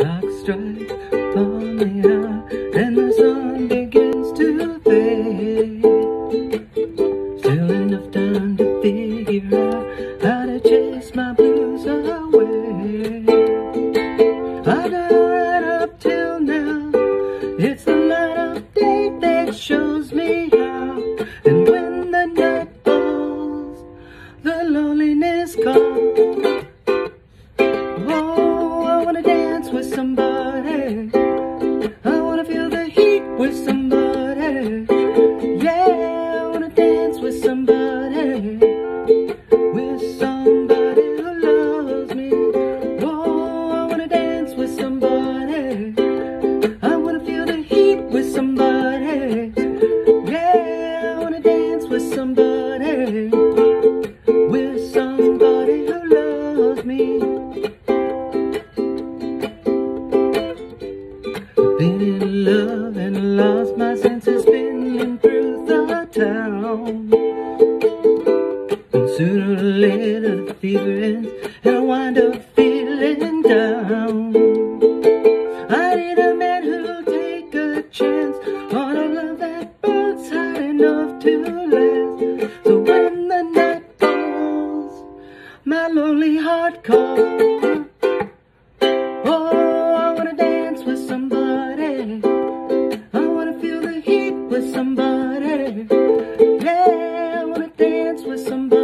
Clock strikes upon the hour and the sun begins to fade. Still enough time to figure out how to chase my blues away. somebody. I wanna feel the heat with somebody. Been in love and lost my senses, spinning through the town. And sooner or later the fever ends, and I wind up feeling down. I need a man who'll take a chance on a love that burns hot enough to last. So when the night falls, my lonely heart calls. I wanna dance with somebody.